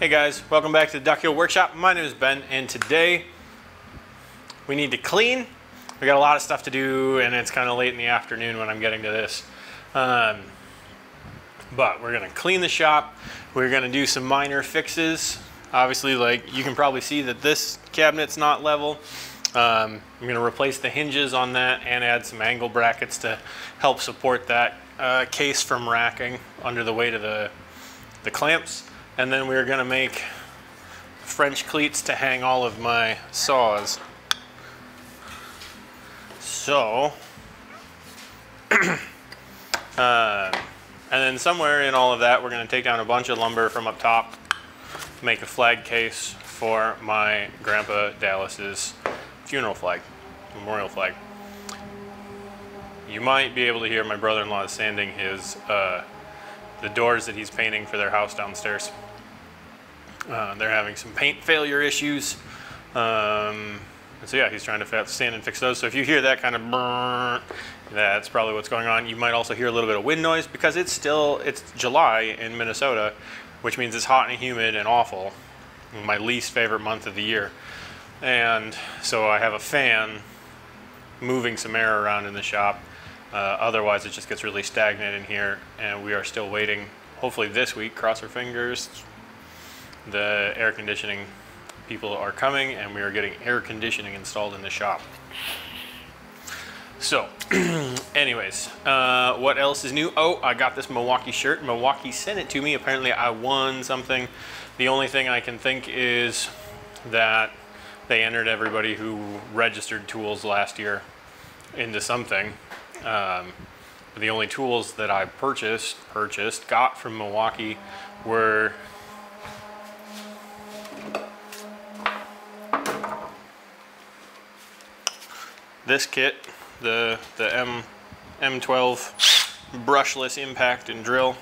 Hey guys, welcome back to the Duck Hill Workshop. My name is Ben, and today we need to clean. We got a lot of stuff to do, and it's kind of late in the afternoon when I'm getting to this. Um, but we're gonna clean the shop. We're gonna do some minor fixes. Obviously, like you can probably see that this cabinet's not level. Um, I'm gonna replace the hinges on that and add some angle brackets to help support that uh, case from racking under the weight of the, the clamps. And then we're gonna make French cleats to hang all of my saws. So, uh, and then somewhere in all of that, we're gonna take down a bunch of lumber from up top to make a flag case for my grandpa Dallas's funeral flag, memorial flag. You might be able to hear my brother-in-law sanding his, uh, the doors that he's painting for their house downstairs. Uh, they're having some paint failure issues. Um, so yeah, he's trying to sand and fix those. So if you hear that kind of burn, that's probably what's going on. You might also hear a little bit of wind noise because it's still, it's July in Minnesota, which means it's hot and humid and awful. My least favorite month of the year. And so I have a fan moving some air around in the shop. Uh, otherwise it just gets really stagnant in here and we are still waiting, hopefully this week, cross our fingers, the air conditioning people are coming and we are getting air conditioning installed in the shop. So, anyways, uh, what else is new? Oh, I got this Milwaukee shirt. Milwaukee sent it to me. Apparently I won something. The only thing I can think is that they entered everybody who registered tools last year into something. Um, the only tools that I purchased, purchased, got from Milwaukee were this kit, the, the M, M12 brushless impact and drill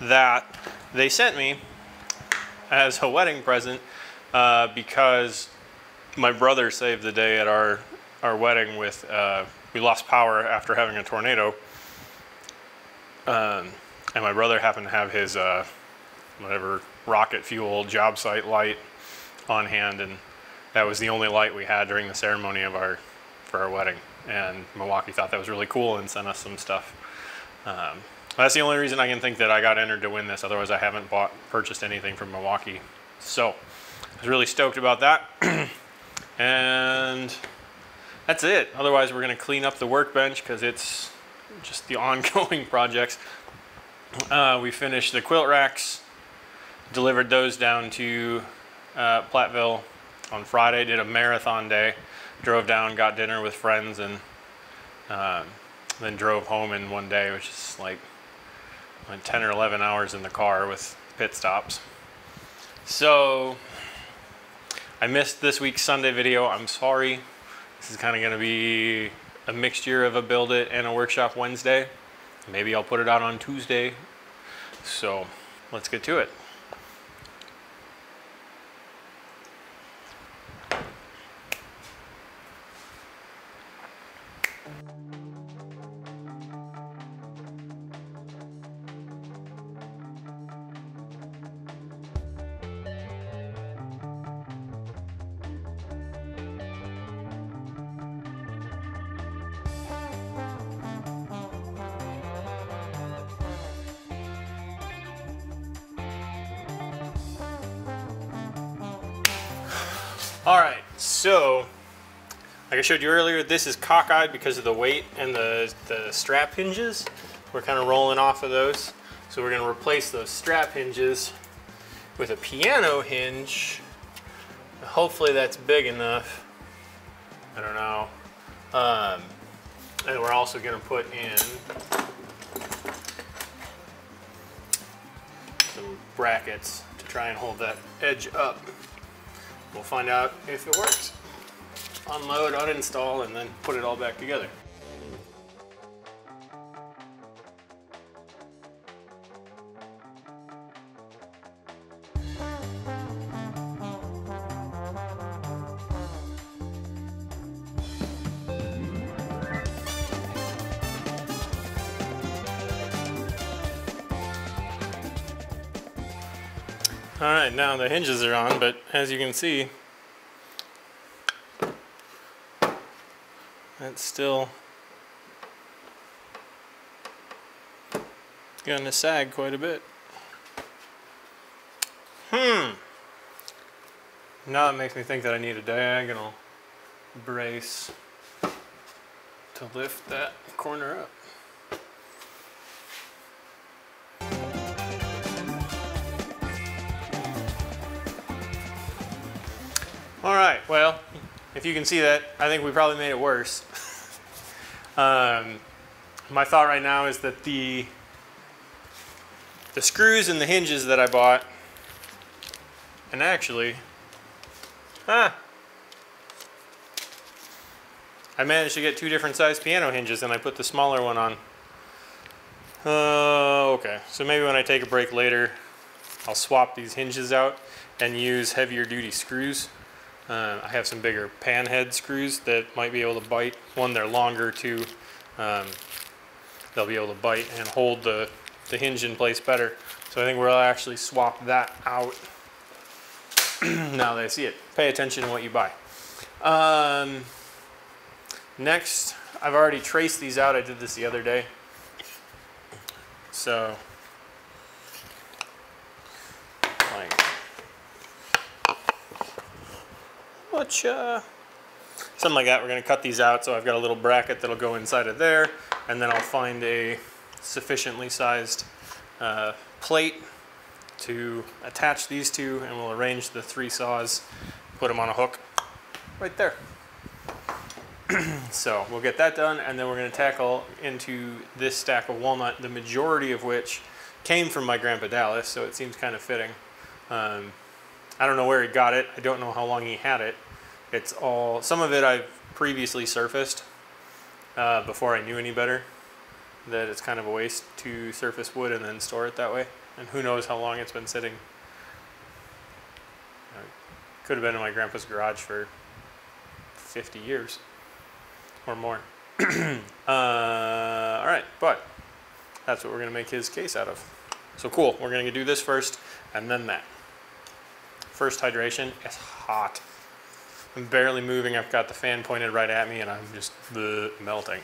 that they sent me as a wedding present uh, because my brother saved the day at our, our wedding with, uh, we lost power after having a tornado. Um, and my brother happened to have his, uh, whatever, rocket fuel job site light on hand. And that was the only light we had during the ceremony of our for our wedding. And Milwaukee thought that was really cool and sent us some stuff. Um, that's the only reason I can think that I got entered to win this. Otherwise, I haven't bought purchased anything from Milwaukee. So I was really stoked about that. and that's it. Otherwise, we're going to clean up the workbench because it's just the ongoing projects. Uh, we finished the quilt racks, delivered those down to uh, Platteville on Friday, did a marathon day drove down, got dinner with friends, and uh, then drove home in one day, which is like 10 or 11 hours in the car with pit stops. So I missed this week's Sunday video. I'm sorry. This is kind of going to be a mixture of a build it and a workshop Wednesday. Maybe I'll put it out on Tuesday. So let's get to it. All right, so like I showed you earlier, this is cockeyed because of the weight and the, the strap hinges. We're kind of rolling off of those. So we're gonna replace those strap hinges with a piano hinge. Hopefully that's big enough. I don't know. Um, and we're also gonna put in some brackets to try and hold that edge up. We'll find out if it works. Unload, uninstall, and then put it all back together. All right, now the hinges are on, but as you can see, that's still gonna sag quite a bit. Hmm. Now it makes me think that I need a diagonal brace to lift that corner up. Well, if you can see that, I think we probably made it worse. um, my thought right now is that the the screws and the hinges that I bought, and actually, ah, I managed to get two different size piano hinges and I put the smaller one on. Uh, okay, so maybe when I take a break later, I'll swap these hinges out and use heavier duty screws. Uh, I have some bigger pan head screws that might be able to bite. One, they're longer, two, um, they'll be able to bite and hold the, the hinge in place better. So I think we'll actually swap that out now that I see it. Pay attention to what you buy. Um, next, I've already traced these out. I did this the other day. So much, uh, something like that. We're gonna cut these out. So I've got a little bracket that'll go inside of there. And then I'll find a sufficiently sized uh, plate to attach these two and we'll arrange the three saws, put them on a hook right there. so we'll get that done and then we're going to tackle into this stack of walnut, the majority of which came from my grandpa Dallas, so it seems kind of fitting. Um, I don't know where he got it. I don't know how long he had it. It's all, some of it I've previously surfaced uh, before I knew any better. That it's kind of a waste to surface wood and then store it that way. And who knows how long it's been sitting. Uh, could have been in my grandpa's garage for 50 years or more. uh, all right, but that's what we're going to make his case out of. So cool, we're going to do this first and then that. First hydration, it's hot. I'm barely moving. I've got the fan pointed right at me and I'm just bleh, melting.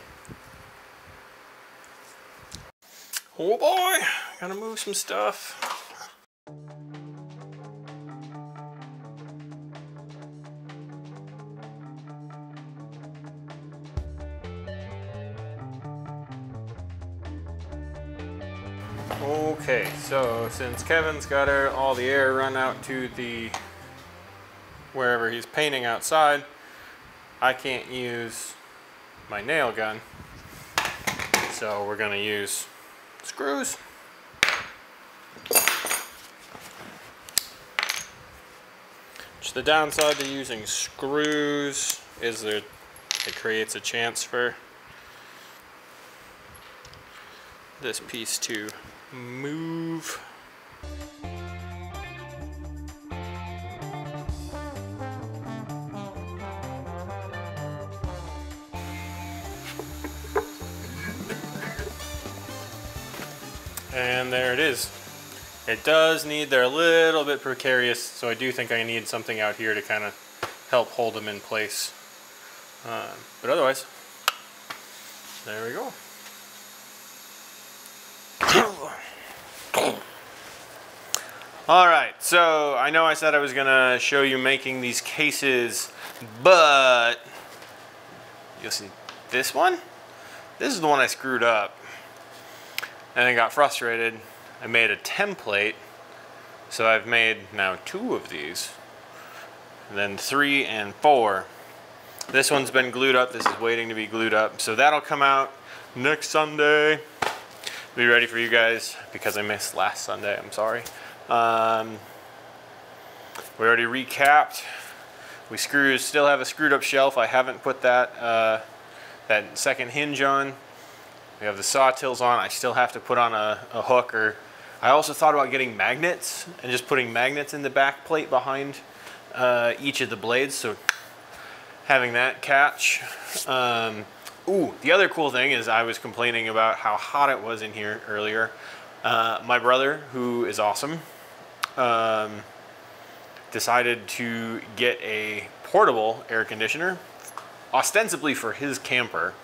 Oh boy, gotta move some stuff. So since Kevin's got all the air run out to the wherever he's painting outside, I can't use my nail gun. So we're going to use screws. Just the downside to using screws is that it creates a chance for this piece to move. And there it is. It does need, they're a little bit precarious, so I do think I need something out here to kind of help hold them in place. Uh, but otherwise, there we go. All right, so I know I said I was gonna show you making these cases, but you'll see this one. This is the one I screwed up and I got frustrated. I made a template, so I've made now two of these, then three and four. This one's been glued up, this is waiting to be glued up, so that'll come out next Sunday be ready for you guys because I missed last Sunday. I'm sorry. Um, we already recapped. We screw still have a screwed up shelf. I haven't put that uh, that second hinge on. We have the sawtills on. I still have to put on a, a hook or I also thought about getting magnets and just putting magnets in the back plate behind uh, each of the blades. So having that catch. Um, Ooh, the other cool thing is I was complaining about how hot it was in here earlier. Uh, my brother, who is awesome, um, decided to get a portable air conditioner, ostensibly for his camper.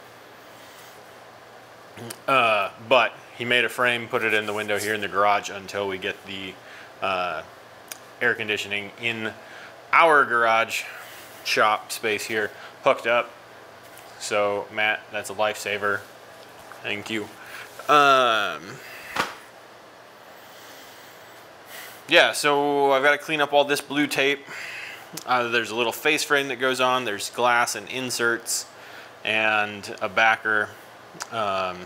Uh, but he made a frame, put it in the window here in the garage until we get the uh, air conditioning in our garage shop space here hooked up. So Matt, that's a lifesaver. Thank you. Um, yeah, so I've got to clean up all this blue tape. Uh, there's a little face frame that goes on. There's glass and inserts and a backer. Um,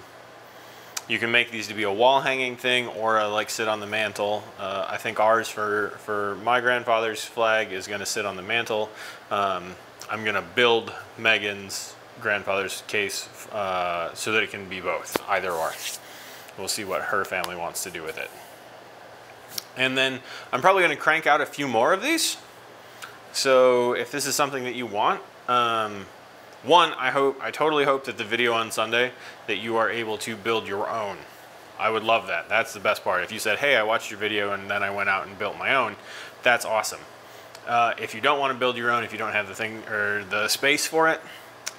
you can make these to be a wall hanging thing or a, like sit on the mantle. Uh, I think ours for, for my grandfather's flag is going to sit on the mantle. Um, I'm going to build Megan's grandfather's case uh, so that it can be both, either or. We'll see what her family wants to do with it. And then I'm probably going to crank out a few more of these. So if this is something that you want, um, one, I hope, I totally hope that the video on Sunday that you are able to build your own. I would love that. That's the best part. If you said, hey, I watched your video and then I went out and built my own, that's awesome. Uh, if you don't want to build your own, if you don't have the thing or the space for it,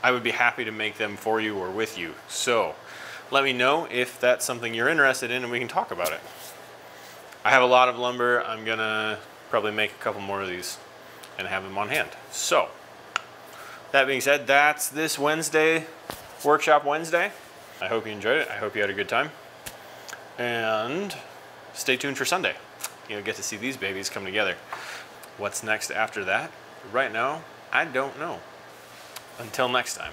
I would be happy to make them for you or with you. So let me know if that's something you're interested in and we can talk about it. I have a lot of lumber. I'm gonna probably make a couple more of these and have them on hand. So that being said, that's this Wednesday, Workshop Wednesday. I hope you enjoyed it. I hope you had a good time. And stay tuned for Sunday. You'll get to see these babies come together. What's next after that? Right now, I don't know. Until next time.